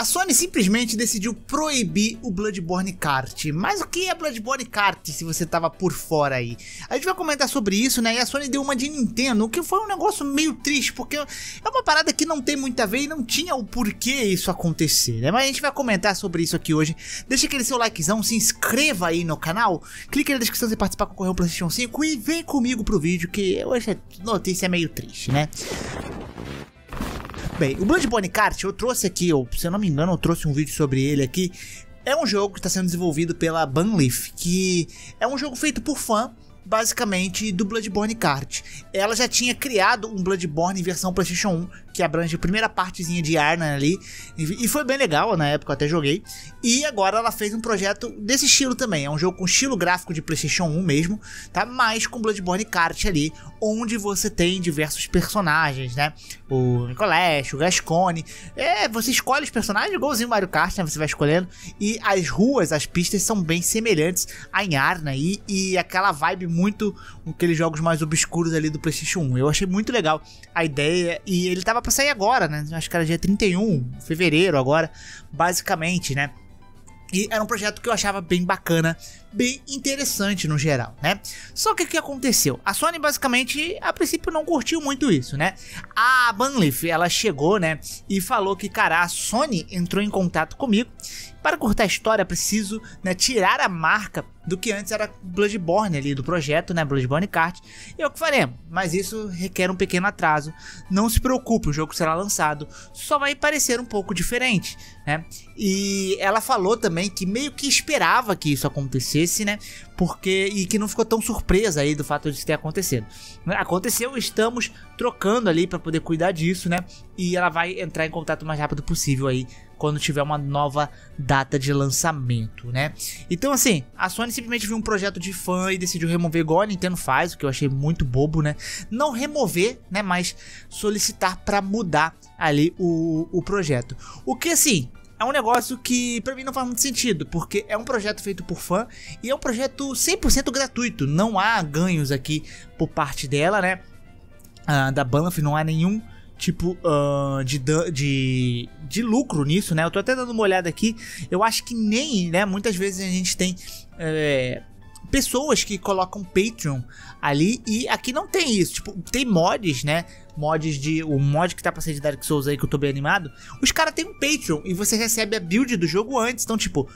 A Sony simplesmente decidiu proibir o Bloodborne Kart. Mas o que é Bloodborne Kart, se você tava por fora aí? A gente vai comentar sobre isso, né? E a Sony deu uma de Nintendo, o que foi um negócio meio triste, porque é uma parada que não tem muito a ver e não tinha o porquê isso acontecer, né? Mas a gente vai comentar sobre isso aqui hoje. Deixa aquele seu likezão, se inscreva aí no canal, clique na descrição se participar concorrer ao PlayStation 5 e vem comigo pro vídeo, que hoje a notícia é meio triste, né? Bem, o Bloodborne Kart eu trouxe aqui, eu, se eu não me engano, eu trouxe um vídeo sobre ele aqui. É um jogo que está sendo desenvolvido pela Banleaf, que é um jogo feito por fã, basicamente, do Bloodborne Kart. Ela já tinha criado um Bloodborne versão PlayStation 1, que abrange a primeira partezinha de Arna ali. E foi bem legal, na época eu até joguei. E agora ela fez um projeto desse estilo também. É um jogo com estilo gráfico de PlayStation 1 mesmo, tá? Mas com Bloodborne Kart ali, onde você tem diversos personagens, né? O Nicolás, o Gascone. É, você escolhe os personagens, igualzinho Mario Kart, né? Você vai escolhendo. E as ruas, as pistas são bem semelhantes a Arna e, e aquela vibe muito aqueles jogos mais obscuros ali do PlayStation 1. Eu achei muito legal a ideia e ele tava pra sair agora, né? Acho que era dia 31, fevereiro agora, basicamente, né? E era um projeto que eu achava bem bacana, bem interessante no geral, né? Só que o que aconteceu? A Sony basicamente, a princípio, não curtiu muito isso, né? A Banleaf, ela chegou, né, e falou que, cara, a Sony entrou em contato comigo. Para cortar a história, preciso né, tirar a marca do que antes era Bloodborne ali do projeto, né, Bloodborne Kart. E é o que faremos, mas isso requer um pequeno atraso. Não se preocupe, o jogo será lançado, só vai parecer um pouco diferente, né? E ela falou também que meio que esperava que isso acontecesse, né? Porque e que não ficou tão surpresa aí do fato de isso ter acontecido. Aconteceu, estamos trocando ali para poder cuidar disso, né? E ela vai entrar em contato o mais rápido possível aí quando tiver uma nova data de lançamento, né? Então assim, a Sony simplesmente viu um projeto de fã e decidiu remover igual a Nintendo faz, o que eu achei muito bobo, né? Não remover, né, mas solicitar para mudar ali o, o projeto. O que assim, é um negócio que para mim não faz muito sentido, porque é um projeto feito por fã e é um projeto 100% gratuito, não há ganhos aqui por parte dela, né? Ah, da Banff não há nenhum tipo uh, de, de, de lucro nisso, né? Eu tô até dando uma olhada aqui. Eu acho que nem, né? Muitas vezes a gente tem é, pessoas que colocam Patreon ali e aqui não tem isso. Tipo, tem mods, né? Mods de. O mod que tá pra ser de Dark Souls aí que eu tô bem animado. Os caras têm um Patreon e você recebe a build do jogo antes. Então, tipo,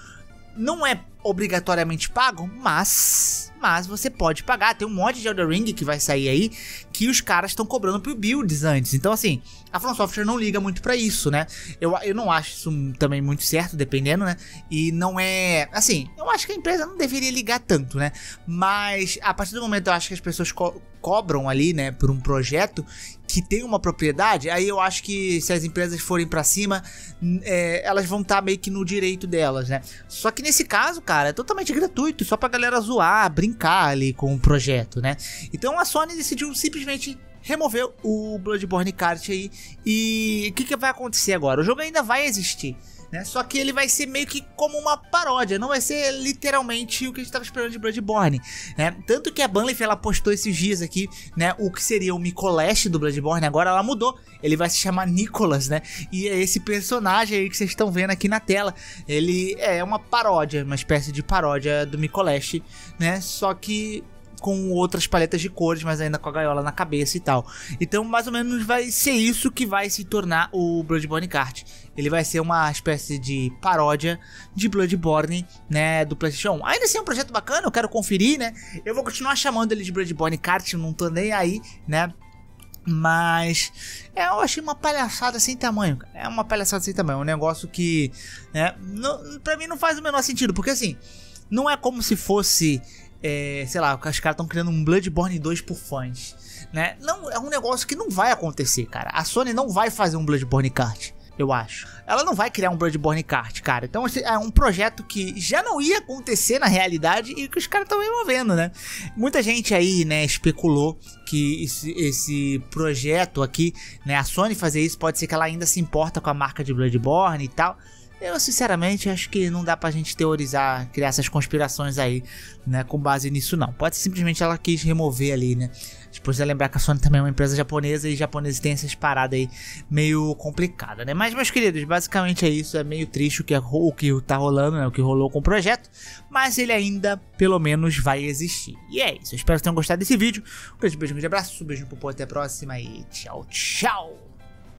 não é obrigatoriamente pago, mas mas você pode pagar. Tem um monte de Elder Ring que vai sair aí que os caras estão cobrando por builds antes. Então, assim, a From Software não liga muito para isso, né? Eu, eu não acho isso também muito certo, dependendo, né? E não é. Assim, eu acho que a empresa não deveria ligar tanto, né? Mas a partir do momento eu acho que as pessoas co cobram ali, né, por um projeto que tem uma propriedade, aí eu acho que se as empresas forem para cima, é, elas vão estar tá meio que no direito delas, né? Só que nesse caso, cara, é totalmente gratuito, só pra galera zoar, brincar ali com o projeto, né? Então a Sony decidiu simplesmente remover o Bloodborne Kart aí. E o que, que vai acontecer agora? O jogo ainda vai existir. Né? Só que ele vai ser meio que como uma paródia, não vai ser literalmente o que a gente estava esperando de Bloodborne, né? Tanto que a Banleaf ela postou esses dias aqui, né, o que seria o Micolash do Bloodborne, agora ela mudou. Ele vai se chamar Nicholas, né? E é esse personagem aí que vocês estão vendo aqui na tela. Ele é uma paródia, uma espécie de paródia do Micolash, né? Só que com outras paletas de cores, mas ainda com a gaiola na cabeça e tal. Então, mais ou menos vai ser isso que vai se tornar o Bloodborne Kart. Ele vai ser uma espécie de paródia de Bloodborne, né, do PlayStation 1. Ainda assim é um projeto bacana, eu quero conferir, né? Eu vou continuar chamando ele de Bloodborne Kart, não tô nem aí, né? Mas é, eu achei uma palhaçada sem tamanho. É uma palhaçada sem tamanho. É um negócio que, né, não, pra mim não faz o menor sentido. Porque assim, não é como se fosse é, sei lá, os caras estão criando um Bloodborne 2 por fãs, né? Não, é um negócio que não vai acontecer, cara. A Sony não vai fazer um Bloodborne Kart, eu acho. Ela não vai criar um Bloodborne Kart, cara. Então é um projeto que já não ia acontecer na realidade e que os caras estão envolvendo, né? Muita gente aí, né, especulou que esse, esse projeto aqui, né, a Sony fazer isso pode ser que ela ainda se importa com a marca de Bloodborne e tal. Eu, sinceramente, acho que não dá pra gente teorizar, criar essas conspirações aí, né, com base nisso, não. Pode simplesmente ela quis remover ali, né, Depois lembrar que a Sony também é uma empresa japonesa e japoneses têm essas paradas aí meio complicada, né? Mas, meus queridos, basicamente é isso. É meio triste o que, é, o que tá rolando, né? O que rolou com o projeto. Mas ele ainda, pelo menos, vai existir. E é isso. Eu espero que tenham gostado desse vídeo. Um grande beijo, um grande abraço. Um beijo pro. Até a próxima e tchau, tchau.